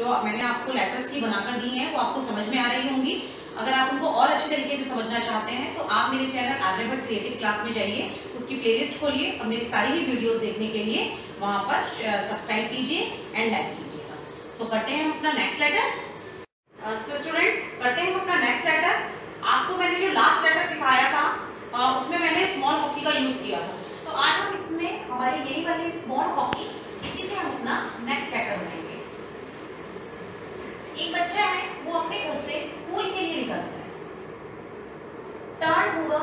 जो मैंने आपको लेटर्स की बनाकर दी हैं, वो आपको समझ में आ रही होंगी। अगर आप उनको और अच्छे तरीके से समझना चाहते हैं तो आप मेरे चैनल आर्यभट्ट क्रिएटिव क्लास में जाइए, उसकी प्लेलिस्ट खोलिए और मेरी सारी ही वीडियोस देखने के लिए वहाँ पर सब्सक्राइब कीजिए एंड लाइक कीजिएगा। सो करते हैं हम अपना नेक्स्ट लेटर स्टूडेंट करते हैं हम अपना नेक्स्ट लेटर आपको मैंने जो लास्ट लेटर सिखाया था uh, उसमें मैंने स्मॉल हॉकी का यूज़ किया था तो आज हम इसमें हमारे यही वाली स्मॉल हॉकी इसी से हम अपना नेक्स्ट लेटर बनाएँगे एक बच्चा है, वो अपने घर से स्कूल के लिए निकलता है। टर्न होगा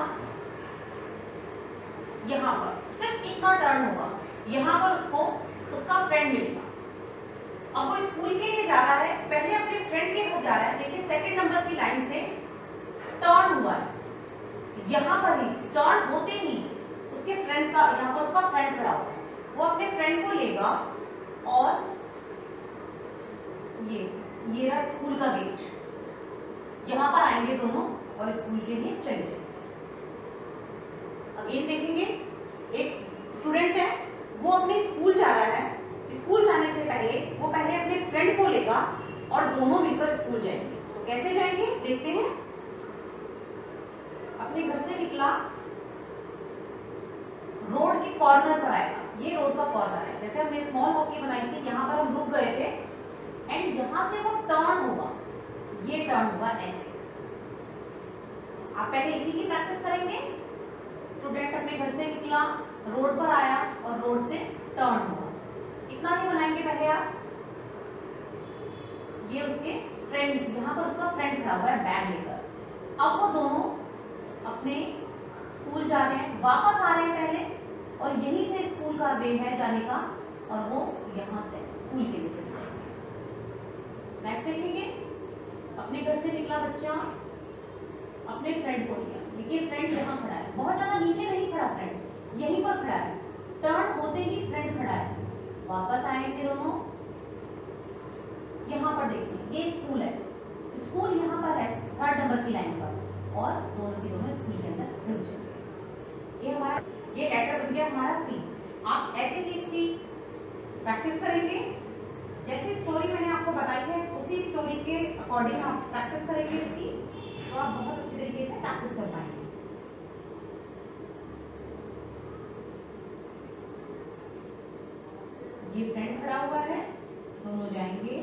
यहाँ पर, सिर्फ़ इतना टर्न होगा यहाँ पर उसको, उसका फ्रेंड मिलेगा अब वो स्कूल के लिए जा रहा है, पहले अपने फ्रेंड के घर जा रहा है देखिए सेकंड नंबर की लाइन से टर्न हुआ है। यहाँ पर ही टर्न होते ही उसके फ्रेंड का, यहाँ पर उसका फ्रेंड खड़ा हुआ वो अपने फ्रेंड को लेगा और ये ये रहा स्कूल का गेट। यहाँ पर आएँगे दोनों और स्कूल के लिए चले जाएँगे अगेन देखेंगे, एक स्टूडेंट है, वो अपने स्कूल जा रहा है। स्कूल जाने से पहले वो पहले अपने फ्रेंड को लेगा और दोनों मिलकर स्कूल जाएँगे। तो कैसे जाएँगे? देखते हैं। अपने घर से निकला। रोड के कॉर्नर पर आएगा। ये रोड का कॉर्नर है। जैसे हमने स्मॉल हॉकी बनाई थी, यहाँ पर हम रुक गए थे। एंड यहाँ से वो टर्न होगा ये टर्न होगा ऐसे। आप पहले इसी की प्रैक्टिस करेंगे। स्टूडेंट अपने घर से निकला रोड पर आया और रोड से टर्न हुआ। इतना ही बनाएँगे पहले आप। ये उसके फ्रेंड यहाँ पर उसका फ्रेंड खड़ा हुआ है बैग लेकर। अब वो दोनों अपने स्कूल जा रहे हैं। वापस आ रहे हैं पहले। और यहीं से स्कूल का वे है जाने का। और वो यहाँ से स्कूल के लिए नेक्स्ट देखेंगे अपने घर से निकला बच्चा, अपने फ्रेंड को लिया। देखिए फ्रेंड यहाँ खड़ा है। बहुत ज़्यादा नीचे नहीं खड़ा फ्रेंड यहीं पर खड़ा है। टर्न होते ही फ्रेंड खड़ा है। वापस आएँगे दोनों। यहाँ पर देखिए, ये स्कूल है। स्कूल यहाँ पर है थर्ड नंबर की लाइन पर। और दोनों की दोनों स्कूल के अंदर ये हमारा, ये लेटर बन गया हमारा सी आप ऐसे प्रैक्टिस करेंगे। जैसी स्टोरी मैंने आपको बताई है, उसी स्टोरी के अकॉर्डिंग आप प्रैक्टिस करेंगे इसकी तो आप बहुत अच्छे तरीके से प्रैक्टिस कर पाएँगे। ये फ्रेंड खड़ा हुआ है, दोनों जाएँगे।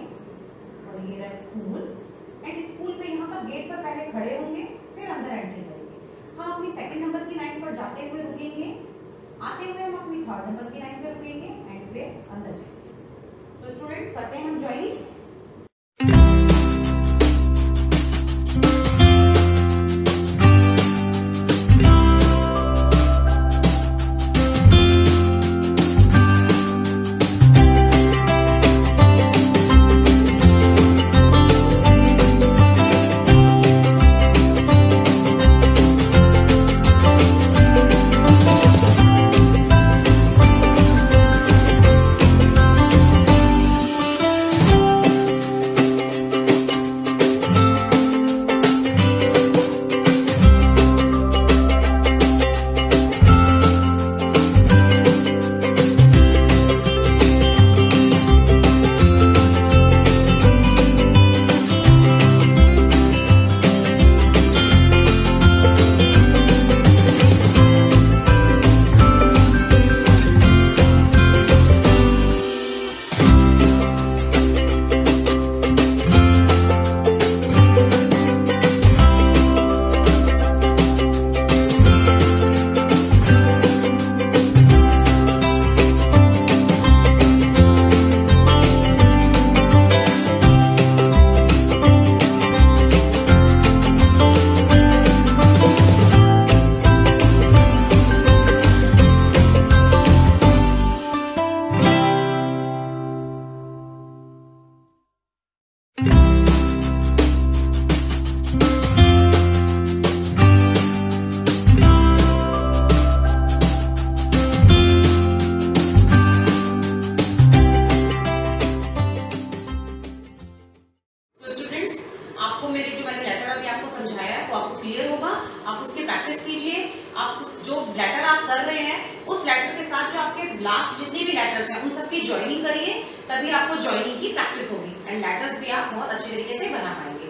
लेटर आप कर रहे हैं, उस लेटर के साथ जो आपके लास्ट जितने भी लेटर्स हैं, उन सबकी ज्वाइनिंग करिए, तभी आपको ज्वाइनिंग की प्रैक्टिस होगी। एंड लेटर्स भी आप बहुत अच्छे तरीके से बना पाएँगे।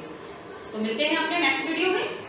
तो मिलते हैं अपने नेक्स्ट वीडियो में।